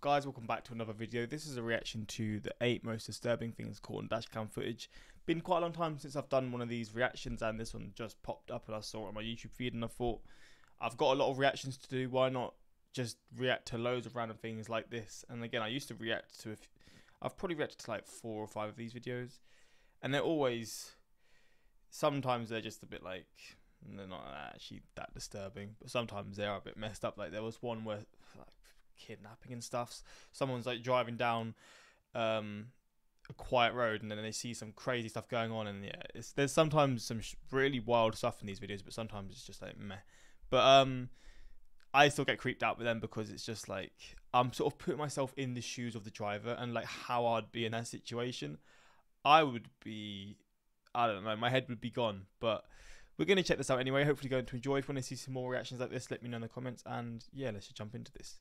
guys, welcome back to another video. This is a reaction to the 8 most disturbing things caught on dashcam footage. Been quite a long time since I've done one of these reactions and this one just popped up and I saw it on my YouTube feed and I thought, I've got a lot of reactions to do, why not just react to loads of random things like this. And again, I used to react to, I've probably reacted to like 4 or 5 of these videos. And they're always, sometimes they're just a bit like, they're not actually that disturbing, but sometimes they are a bit messed up. Like there was one where like kidnapping and stuff. Someone's like driving down um, a quiet road and then they see some crazy stuff going on, and yeah, there's sometimes some sh- really wild stuff in these videos, but sometimes it's just like meh. But um, I still get creeped out with them because it's just like I'm sort of putting myself in the shoes of the driver and like how I'd be in that situation. I would be, I don't know, my head would be gone, but we're going to check this out anyway. Hopefully, going to enjoy. If you want to see some more reactions like this, let me know in the comments. And yeah, let's just jump into this.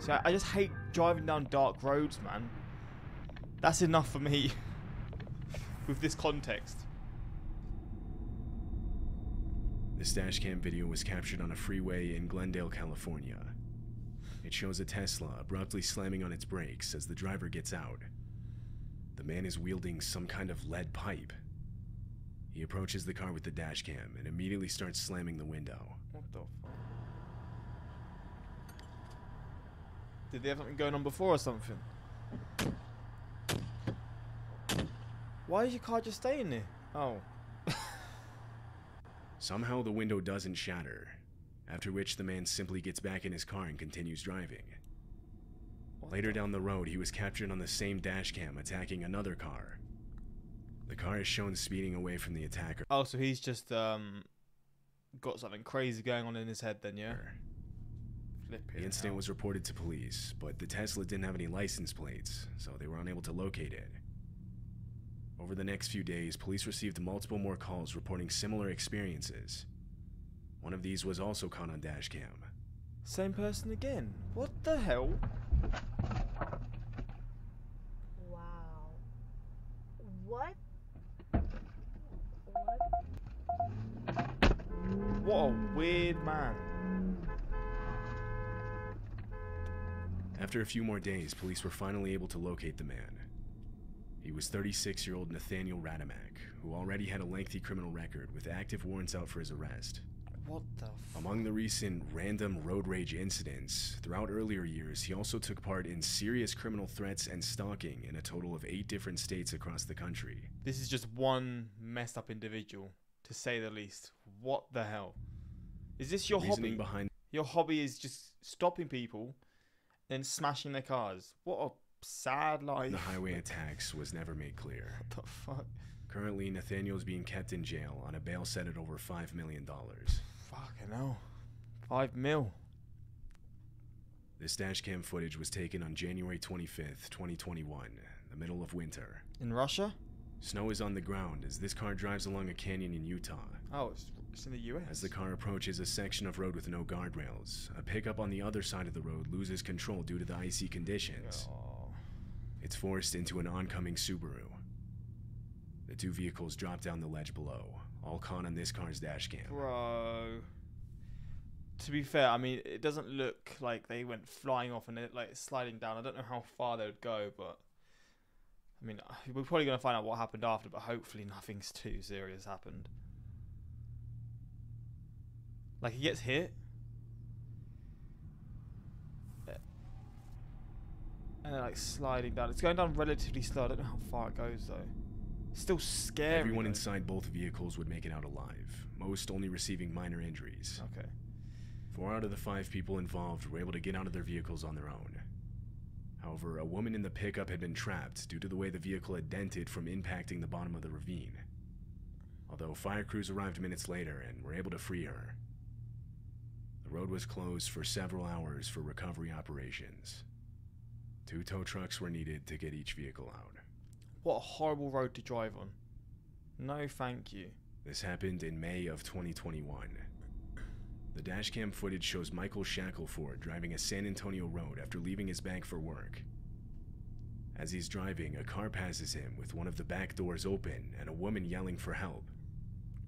So I just hate driving down dark roads, man. That's enough for me with this context. This dashcam video was captured on a freeway in Glendale, California. It shows a Tesla abruptly slamming on its brakes as the driver gets out. The man is wielding some kind of lead pipe he approaches the car with the dash cam and immediately starts slamming the window. What the fuck? Did they have something going on before or something? Why is your car just staying there? Oh. Somehow the window doesn't shatter, after which the man simply gets back in his car and continues driving. What Later down the road, he was captured on the same dash cam attacking another car. The car is shown speeding away from the attacker. Oh, so he's just um got something crazy going on in his head then, yeah? The incident was reported to police, but the Tesla didn't have any license plates, so they were unable to locate it. Over the next few days, police received multiple more calls reporting similar experiences. One of these was also caught on dashcam. Same person again. What the hell? Wow. What What a weird man. After a few more days, police were finally able to locate the man. He was 36 year old Nathaniel Radimak, who already had a lengthy criminal record with active warrants out for his arrest. What the Among the recent random road rage incidents, throughout earlier years, he also took part in serious criminal threats and stalking in a total of eight different states across the country. This is just one messed up individual to say the least. What the hell? Is this your hobby? Behind your hobby is just stopping people and smashing their cars. What a sad life. The highway attacks was never made clear. What the fuck? Currently, Nathaniel is being kept in jail on a bail set at over $5 million. Fucking hell. Five mil. This dashcam footage was taken on January 25th, 2021, the middle of winter. In Russia? Snow is on the ground as this car drives along a canyon in Utah. Oh, it's, it's in the US. As the car approaches a section of road with no guardrails, a pickup on the other side of the road loses control due to the icy conditions. Oh. It's forced into an oncoming Subaru. The two vehicles drop down the ledge below, all caught on this car's dash cam. Bro. To be fair, I mean, it doesn't look like they went flying off and they're like sliding down. I don't know how far they would go, but I mean, we're probably going to find out what happened after, but hopefully nothing's too serious happened. Like, he gets hit. And then, like, sliding down. It's going down relatively slow. I don't know how far it goes, though. still scary. Everyone though. inside both vehicles would make it out alive, most only receiving minor injuries. Okay. Four out of the five people involved were able to get out of their vehicles on their own. However, a woman in the pickup had been trapped due to the way the vehicle had dented from impacting the bottom of the ravine. Although fire crews arrived minutes later and were able to free her. The road was closed for several hours for recovery operations. Two tow trucks were needed to get each vehicle out. What a horrible road to drive on. No, thank you. This happened in May of 2021. The dashcam footage shows Michael Shackelford driving a San Antonio road after leaving his bank for work. As he's driving, a car passes him with one of the back doors open and a woman yelling for help.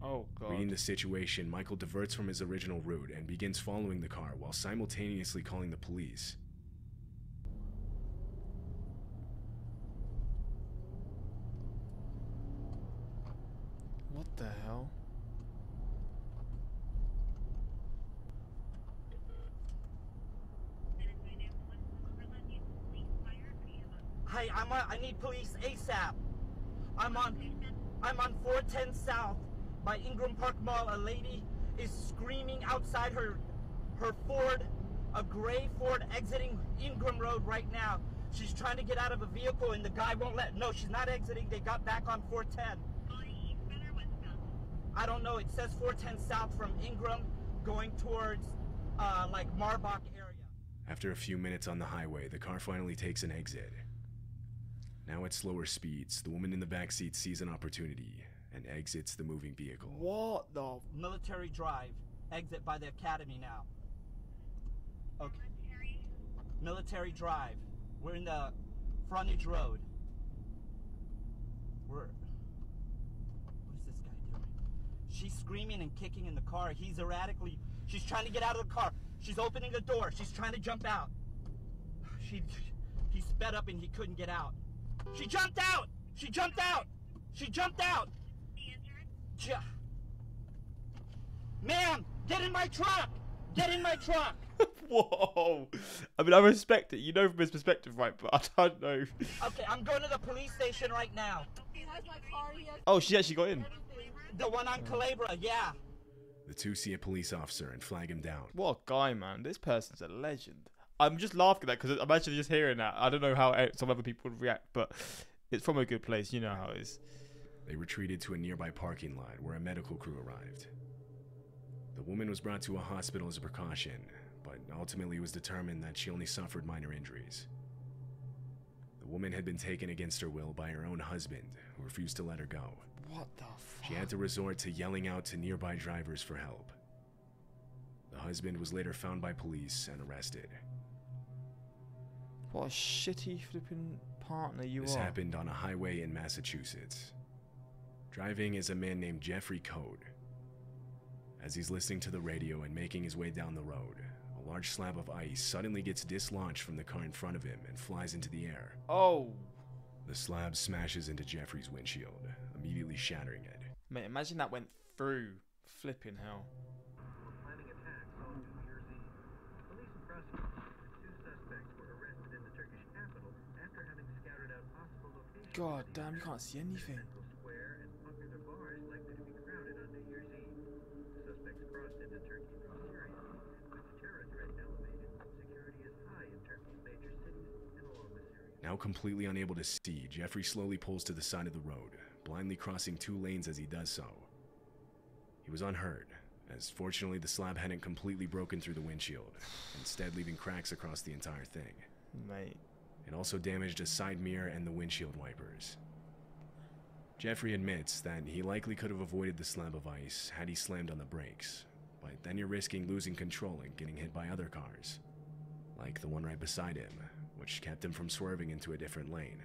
Oh god. Reading the situation, Michael diverts from his original route and begins following the car while simultaneously calling the police. What the hell? Hey, I'm on, I need police ASAP. I'm on I'm on 410 South by Ingram Park Mall. A lady is screaming outside her her Ford, a gray Ford exiting Ingram Road right now. She's trying to get out of a vehicle and the guy won't let no, she's not exiting. They got back on 410. I don't know. It says 410 South from Ingram going towards uh, like Marbach area. After a few minutes on the highway, the car finally takes an exit. Now at slower speeds, the woman in the back seat sees an opportunity and exits the moving vehicle. What the Military Drive. Exit by the academy now. Okay. Military Drive. We're in the frontage road. We're. What is this guy doing? She's screaming and kicking in the car. He's erratically. She's trying to get out of the car. She's opening the door. She's trying to jump out. She. He sped up and he couldn't get out. She jumped out! She jumped out! She jumped out! Ju- Ma'am, get in my truck! Get in my truck! Whoa! I mean, I respect it. You know from his perspective, right? But I don't know. Okay, I'm going to the police station right now. He has my car. He has Oh, she actually got in. The one on Calabria, yeah. The two see a police officer and flag him down. What a guy, man. This person's a legend. I'm just laughing at that because I'm actually just hearing that. I don't know how some other people would react, but it's from a good place. You know how it is. They retreated to a nearby parking lot where a medical crew arrived. The woman was brought to a hospital as a precaution, but ultimately it was determined that she only suffered minor injuries. The woman had been taken against her will by her own husband, who refused to let her go. What the fuck? She had to resort to yelling out to nearby drivers for help. The husband was later found by police and arrested. What a shitty flipping partner you this are. This happened on a highway in Massachusetts. Driving is a man named Jeffrey Code. As he's listening to the radio and making his way down the road, a large slab of ice suddenly gets dislodged from the car in front of him and flies into the air. Oh, The slab smashes into Jeffrey's windshield, immediately shattering it. mate, imagine that went through. Flipping hell. planning attacks on New Year's Eve. Police and prosecutors said two suspects were arrested in the Turkish capital after having scouted out possible locations. God in the damn, you area. can't see anything. Central Square and popular bars likely to be crowded on New Year's Eve. The suspects crossed into Turkey from Syria. With terror threat elevated, security is high in Turkey's major you can't see anything. Now completely unable to see, Jeffrey slowly pulls to the side of the road, blindly crossing two lanes as he does so. He was unhurt, as fortunately the slab hadn't completely broken through the windshield, instead leaving cracks across the entire thing. Mate. It also damaged a side mirror and the windshield wipers. Jeffrey admits that he likely could have avoided the slab of ice had he slammed on the brakes, but then you're risking losing control and getting hit by other cars, like the one right beside him, which kept him from swerving into a different lane.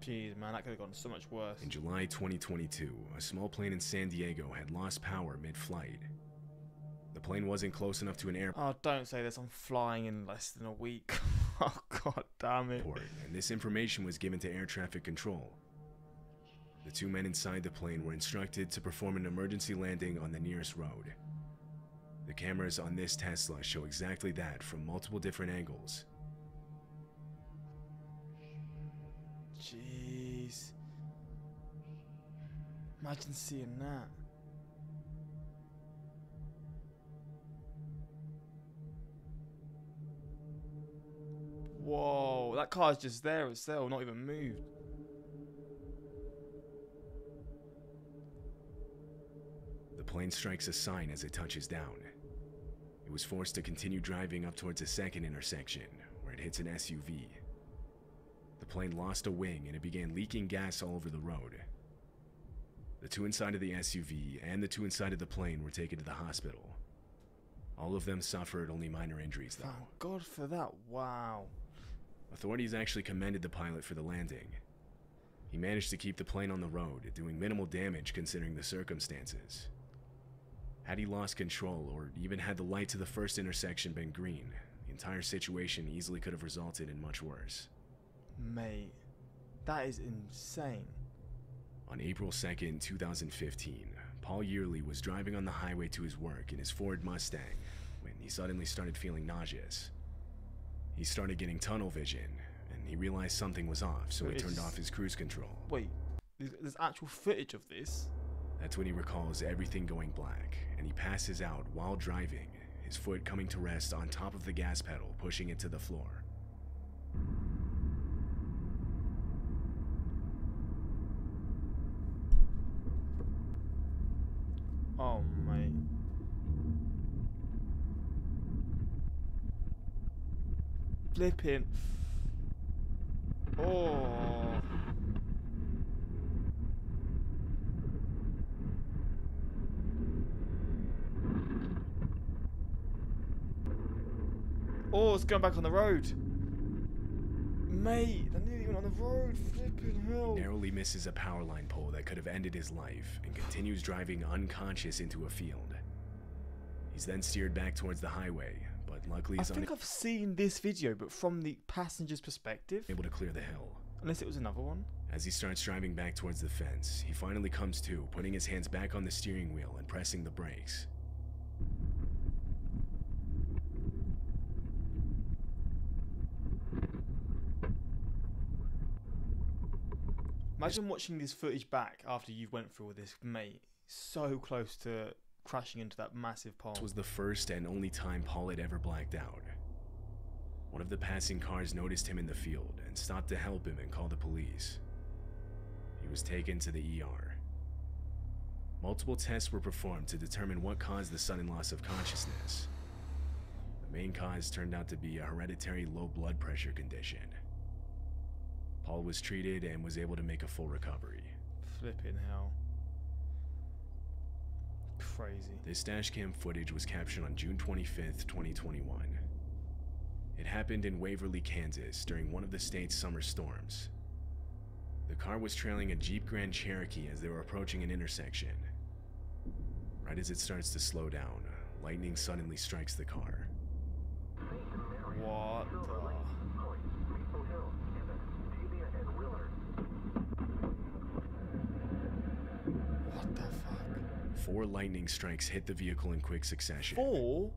Jeez, man, that could have gone so much worse. In July 2022, a small plane in San Diego had lost power mid flight. Plane wasn't close enough to an airport. Oh, don't say this. I'm flying in less than a week. oh, god damn it. and this information was given to air traffic control. The two men inside the plane were instructed to perform an emergency landing on the nearest road. The cameras on this Tesla show exactly that from multiple different angles. Jeez. Imagine seeing that. Whoa, that car's just there itself, not even moved. The plane strikes a sign as it touches down. It was forced to continue driving up towards a second intersection, where it hits an SUV. The plane lost a wing and it began leaking gas all over the road. The two inside of the SUV and the two inside of the plane were taken to the hospital. All of them suffered only minor injuries, though. Thank God for that. Wow. Authorities actually commended the pilot for the landing. He managed to keep the plane on the road, doing minimal damage considering the circumstances. Had he lost control, or even had the light to the first intersection been green, the entire situation easily could have resulted in much worse. Mate, that is insane. On April 2nd, 2015, Paul Yearly was driving on the highway to his work in his Ford Mustang when he suddenly started feeling nauseous. He started getting tunnel vision, and he realized something was off, so he turned off his cruise control. Wait, there's, there's actual footage of this. That's when he recalls everything going black, and he passes out while driving, his foot coming to rest on top of the gas pedal, pushing it to the floor. Oh, mate. Flipping. Oh. Oh, it's going back on the road. Mate, they're nearly even on the road. Flipping hell. narrowly misses a power line pole that could have ended his life and continues driving unconscious into a field. He's then steered back towards the highway, luckily I think I've seen this video, but from the passenger's perspective. Able to clear the hill. Unless it was another one. As he starts driving back towards the fence, he finally comes to, putting his hands back on the steering wheel and pressing the brakes. Imagine watching this footage back after you've went through all this, mate. So close to crashing into that massive pole. This was the first and only time Paul had ever blacked out. One of the passing cars noticed him in the field and stopped to help him and call the police. He was taken to the ER. Multiple tests were performed to determine what caused the sudden loss of consciousness. The main cause turned out to be a hereditary low blood pressure condition. Paul was treated and was able to make a full recovery. Flipping hell. Crazy. This dashcam footage was captured on June 25th, 2021. It happened in Waverly, Kansas during one of the state's summer storms. The car was trailing a Jeep Grand Cherokee as they were approaching an intersection. Right as it starts to slow down, lightning suddenly strikes the car. What? What the fuck? Four lightning strikes hit the vehicle in quick succession. Four?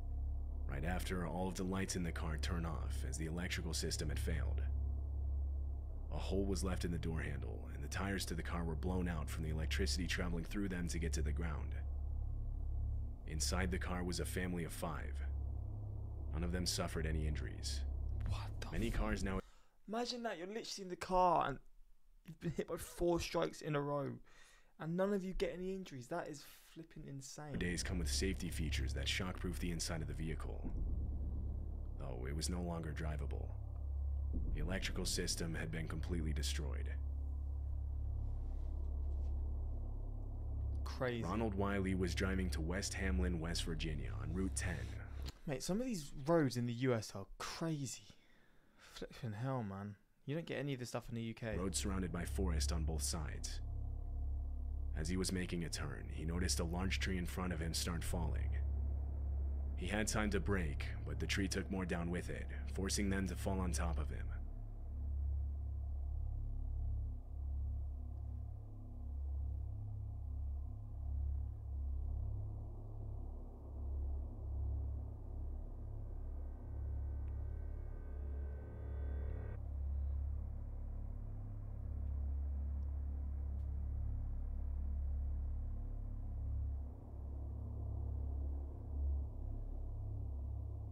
Right after, all of the lights in the car turn off as the electrical system had failed. A hole was left in the door handle, and the tires to the car were blown out from the electricity traveling through them to get to the ground. Inside the car was a family of five. None of them suffered any injuries. What the? Many fuck? cars now Imagine that you're literally in the car and you've been hit by four strikes in a row, and none of you get any injuries. That is flipping insane. nowadays come with safety features that shockproof the inside of the vehicle. Though it was no longer drivable. The electrical system had been completely destroyed. Crazy. Ronald Wiley was driving to West Hamlin, West Virginia on Route 10. Mate, some of these roads in the US are crazy. Flipping hell, man. You don't get any of this stuff in the UK. Road surrounded by forest on both sides. As he was making a turn, he noticed a large tree in front of him start falling. He had time to brake, but the tree took more down with it, forcing them to fall on top of him.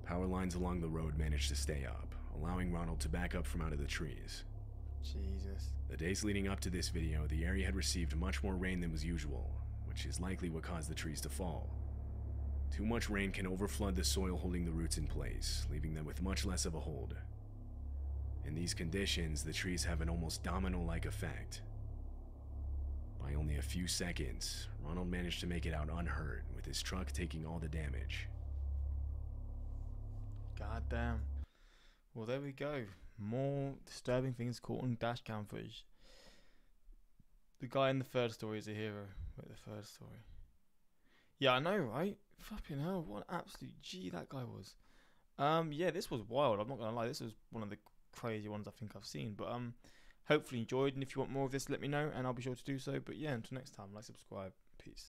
Power lines along the road managed to stay up, allowing Ronald to back up from out of the trees. Jesus. The days leading up to this video, the area had received much more rain than was usual, which is likely what caused the trees to fall. Too much rain can overflood the soil holding the roots in place, leaving them with much less of a hold. In these conditions, the trees have an almost domino like effect. By only a few seconds, Ronald managed to make it out unhurt, with his truck taking all the damage. God damn. Well, there we go. More disturbing things caught on dashcam footage. The guy in the third story is a hero. Wait, the third story. Yeah, I know, right? Fucking hell, what an absolute G that guy was. Um, yeah, this was wild. I'm not gonna lie, this was one of the crazy ones I think I've seen. But um, hopefully enjoyed, and if you want more of this, let me know, and I'll be sure to do so. But yeah, until next time, like, subscribe, peace.